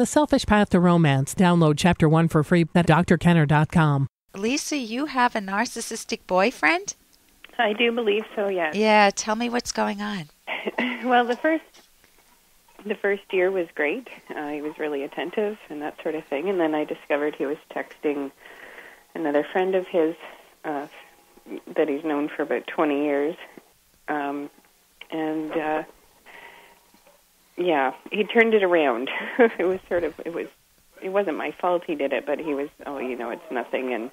The Selfish Path to Romance. Download Chapter 1 for free at drkenner.com. Lisa, you have a narcissistic boyfriend? I do believe so, yes. Yeah, tell me what's going on. well, the first the first year was great. Uh, he was really attentive and that sort of thing. And then I discovered he was texting another friend of his uh, that he's known for about 20 years. Um, and uh, yeah, he turned it around. it was sort of it was it wasn't my fault he did it, but he was oh you know it's nothing and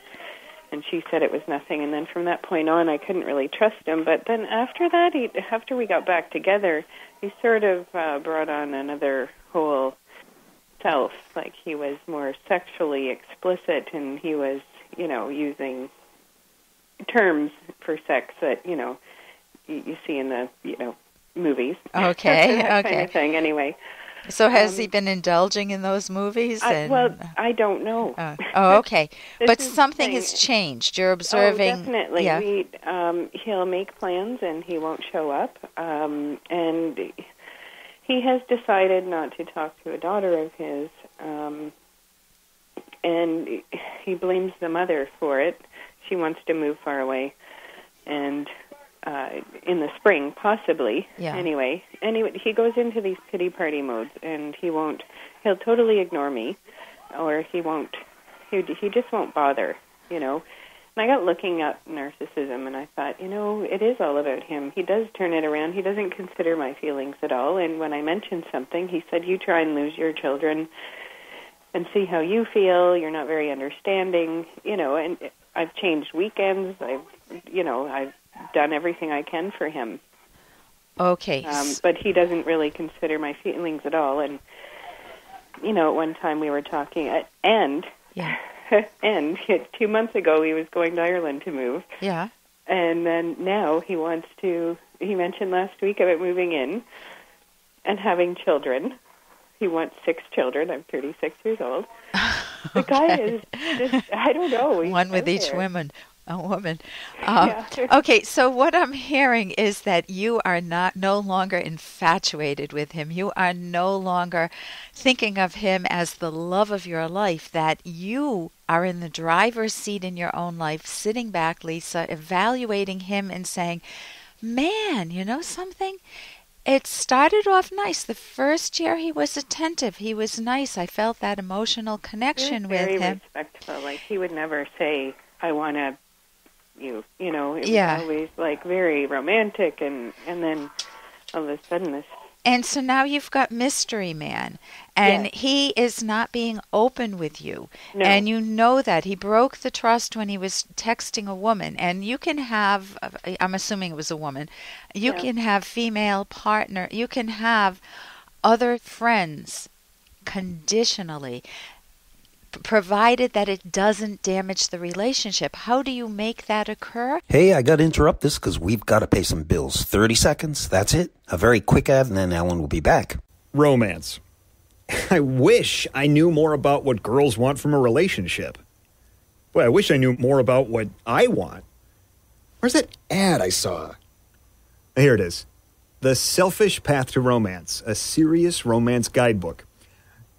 and she said it was nothing and then from that point on I couldn't really trust him. But then after that, he after we got back together, he sort of uh, brought on another whole self. Like he was more sexually explicit and he was you know using terms for sex that you know you, you see in the you know movies. Okay, that okay. Kind of thing. Anyway. So has Um, he been indulging in those movies? I, and, well, I don't know. uh, oh, okay. But something has changed. You're observing. Oh, definitely. Yeah. We, um, he'll make plans and he won't show up. Um, and he has decided not to talk to a daughter of his. Um, and he blames the mother for it. She wants to move far away. And uh, in the spring, possibly. Yeah. Anyway, anyway, he goes into these pity party modes, and he won't. He'll totally ignore me, or he won't. He he just won't bother. You know. And I got looking up narcissism, and I thought, you know, it is all about him. He does turn it around. He doesn't consider my feelings at all. And when I mentioned something, he said, "You try and lose your children." And see how you feel. You're not very understanding, you know. And I've changed weekends. I've, you know, I've done everything I can for him. Okay. Um, but he doesn't really consider my feelings at all. And you know, at one time we were talking, uh, and yeah. and two months ago he was going to Ireland to move, Yeah. and then now he wants to. He mentioned last week about moving in and having children. He wants six children. I'm 36 years old. The guy is just, I don't know. he's One with each there. woman. A woman. Um, Yeah. Okay, so what I'm hearing is that you are not no longer infatuated with him. You are no longer thinking of him as the love of your life. That you are in the driver's seat in your own life, sitting back, Lisa, evaluating him and saying, "Man, you know something." It started off nice. The first year he was attentive. He was nice. I felt that emotional connection with him. very respectful. Like he would never say, "I want to," you. You know, it Yeah. was always like very romantic, and and then all of a sudden this. And so now you've got Mystery Man, and Yes. he is not being open with you. No. And you know that. He broke the trust when he was texting a woman. And you can have, I'm assuming it was a woman, you Yeah. can have female partner, you can have other friends conditionally, provided that it doesn't damage the relationship. How do you make that occur? Hey, I got to interrupt this because we've got to pay some bills. 30 seconds, that's it. A very quick ad, and then Ellen will be back. Romance. I wish I knew more about what girls want from a relationship. Boy, I wish I knew more about what I want. Where's that ad I saw? Here it is The Selfish Path to Romance, a serious romance guidebook.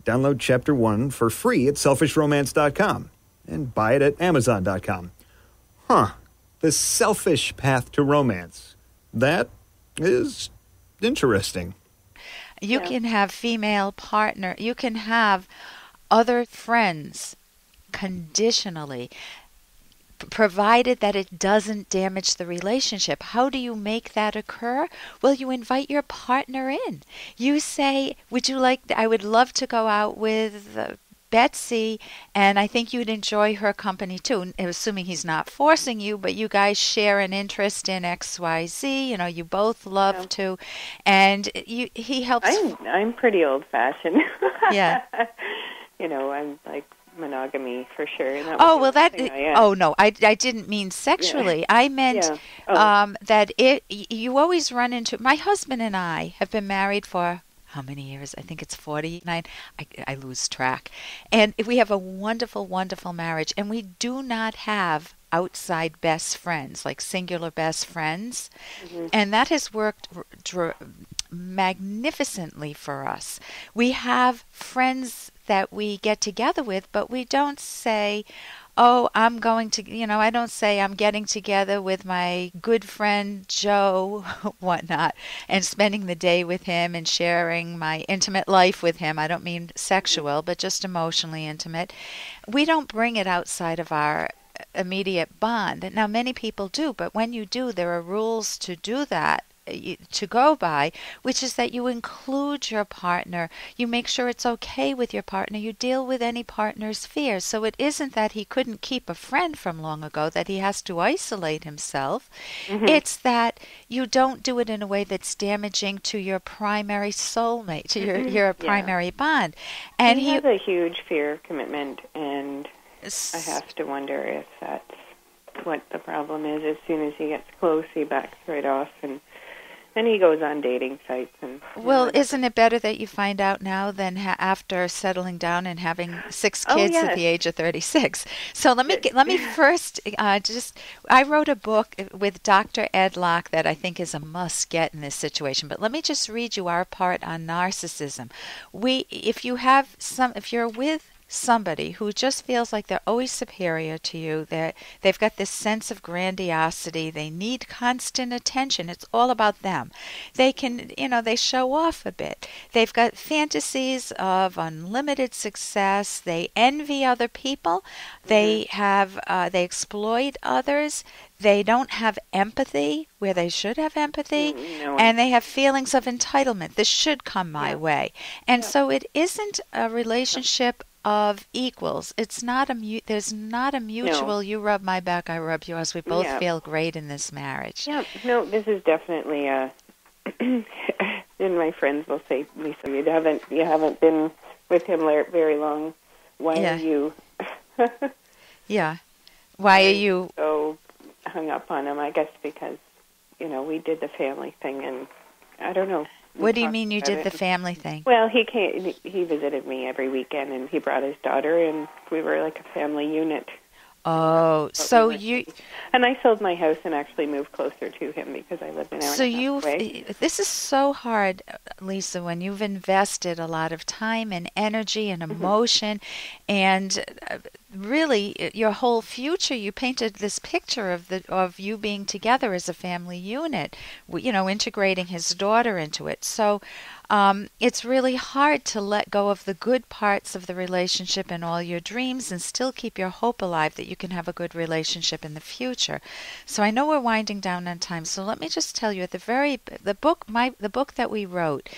Download chapter one for free at selfishromance.com and buy it at amazon.com. Huh. The Selfish Path to Romance. That is interesting. You Yeah. can have female partner. You can have other friends conditionally, p- provided that it doesn't damage the relationship. How do you make that occur? Well, you invite your partner in. You say, "Would you like? I would love to go out with." Uh, Betsy, and I think you'd enjoy her company too. Assuming he's not forcing you, but you guys share an interest in X, Y, Z. You know, you both love Yeah. to, and you he helps. I'm I'm pretty old fashioned. Yeah. you know, I'm like monogamy for sure. Oh well, that. Oh no, I, I didn't mean sexually. I meant Yeah. Oh. um, that it. You always run into. My husband and I have been married for how many years? I think it's forty nine. I, I lose track, and we have a wonderful, wonderful marriage, and we do not have outside best friends like singular best friends, Mm-hmm. and that has worked dr- magnificently for us. We have friends that we get together with, but we don't say, oh, I'm going to, you know, I don't say I'm getting together with my good friend Joe, whatnot, and spending the day with him and sharing my intimate life with him. I don't mean sexual, but just emotionally intimate. We don't bring it outside of our uh, immediate bond. Now, many people do, but when you do, there are rules to do that to go by, which is that you include your partner. You make sure it's okay with your partner. You deal with any partner's fears. So it isn't that he couldn't keep a friend from long ago, that he has to isolate himself. Mm-hmm. It's that you don't do it in a way that's damaging to your primary soulmate, to your, mm-hmm. your primary bond. And he, he has a huge fear of commitment, and I have to wonder if that's what the problem is. As soon as he gets close, he backs right off and and he goes on dating sites and well know, isn't it better that you find out now than ha- after settling down and having six kids oh, yes. at the age of 36 so let me get, let me first uh, just i wrote a book with dr ed locke that i think is a must get in this situation but let me just read you our part on narcissism. We if you have some if you're with somebody who just feels like they're always superior to you. They they've got this sense of grandiosity. They need constant attention. It's all about them. They can, you know, they show off a bit. They've got fantasies of unlimited success. They envy other people. They mm-hmm. have uh, they exploit others. They don't have empathy where they should have empathy, mm, no and they have feelings of entitlement. This should come my yeah. way. And yeah. so it isn't a relationship of equals. It's not a mu- there's not a mutual no. you rub my back, I rub yours. We both yeah. feel great in this marriage. Yeah, no, this is definitely uh, a and my friends will say, Lisa, you haven't you haven't been with him very long. Why yeah. are you Yeah. Why are you so hung up on him? I guess because, you know, we did the family thing and I don't know. What do you mean you did it. the family thing? Well, he came. He visited me every weekend, and he brought his daughter, and we were like a family unit. Oh, so you and I sold my house and actually moved closer to him because I lived in hour So you this is so hard, Lisa, when you've invested a lot of time and energy and mm-hmm. emotion mm-hmm. and uh, really your whole future you painted this picture of the of you being together as a family unit, you know, integrating his daughter into it. So um, it's really hard to let go of the good parts of the relationship and all your dreams and still keep your hope alive that you can have a good relationship in the future. So I know we're winding down on time. So let me just tell you at the very the book my the book that we wrote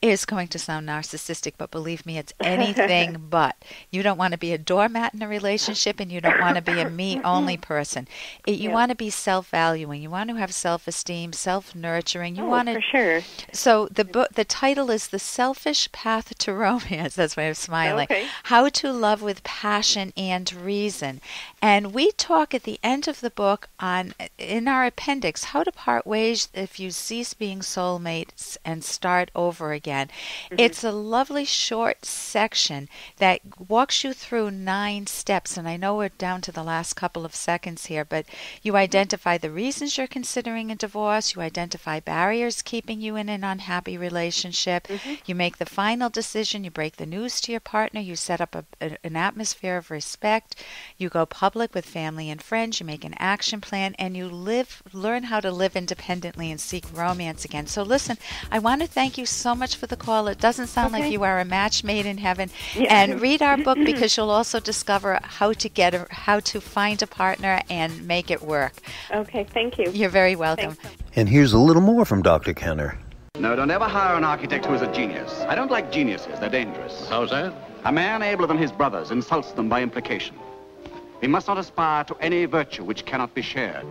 is going to sound narcissistic, but believe me, it's anything but. You don't want to be a doormat in a relationship, and you don't want to be a me only person. It, you yeah. want to be self valuing. You want to have self esteem, self nurturing. You oh, want to. For sure. So the book, the title is "The Selfish Path to Romance." That's why I'm smiling. Okay. How to love with passion and reason, and we talk at the end of the book on in our appendix how to part ways if you cease being soulmates and start over again again. Mm-hmm. It's a lovely short section that walks you through nine steps, and I know we're down to the last couple of seconds here, but you identify the reasons you're considering a divorce, you identify barriers keeping you in an unhappy relationship, mm-hmm. you make the final decision, you break the news to your partner, you set up a, a, an atmosphere of respect, you go public with family and friends, you make an action plan, and you live learn how to live independently and seek romance again. So listen, I want to thank you so much for the call. It doesn't sound okay. like you are a match made in heaven. Yeah. And read our book because you'll also discover how to get a, how to find a partner and make it work. Okay, thank you. You're very welcome. Thanks. And here's a little more from Dr. Kenner. No, don't ever hire an architect who is a genius. I don't like geniuses. They're dangerous. How's that? A man abler than his brothers insults them by implication. We must not aspire to any virtue which cannot be shared.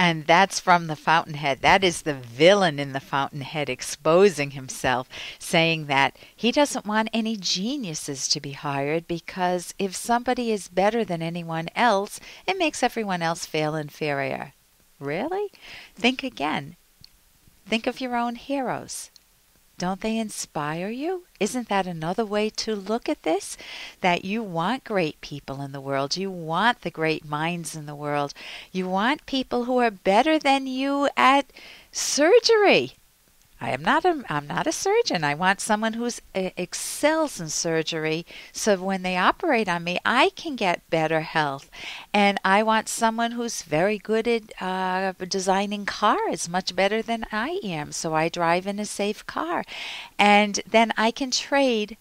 And that's from the Fountainhead. That is the villain in the Fountainhead exposing himself, saying that he doesn't want any geniuses to be hired because if somebody is better than anyone else, it makes everyone else feel inferior. Really? Think again. Think of your own heroes. Don't they inspire you? Isn't that another way to look at this? That you want great people in the world. You want the great minds in the world. You want people who are better than you at surgery. I am not a I'm not a surgeon. I want someone who uh, excels in surgery so when they operate on me, I can get better health. And I want someone who's very good at uh, designing cars, much better than I am. So I drive in a safe car. And then I can trade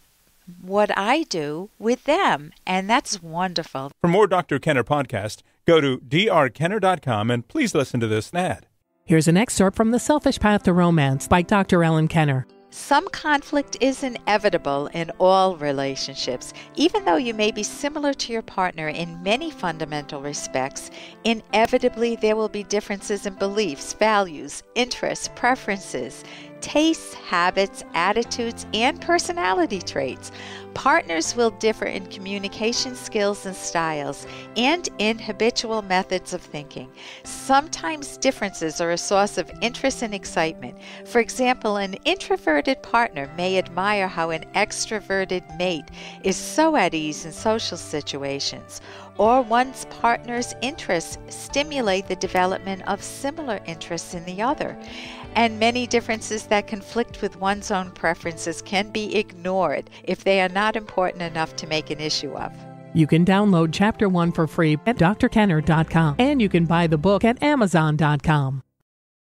what I do with them. And that's wonderful. For more Dr. Kenner podcast, go to drkenner.com and please listen to this ad. Here's an excerpt from The Selfish Path to Romance by Dr. Ellen Kenner. Some conflict is inevitable in all relationships. Even though you may be similar to your partner in many fundamental respects, inevitably there will be differences in beliefs, values, interests, preferences tastes, habits, attitudes, and personality traits. Partners will differ in communication skills and styles and in habitual methods of thinking. Sometimes differences are a source of interest and excitement. For example, an introverted partner may admire how an extroverted mate is so at ease in social situations or one's partner's interests stimulate the development of similar interests in the other. And many differences that conflict with one's own preferences can be ignored if they are not important enough to make an issue of. You can download Chapter 1 for free at drkenner.com and you can buy the book at amazon.com.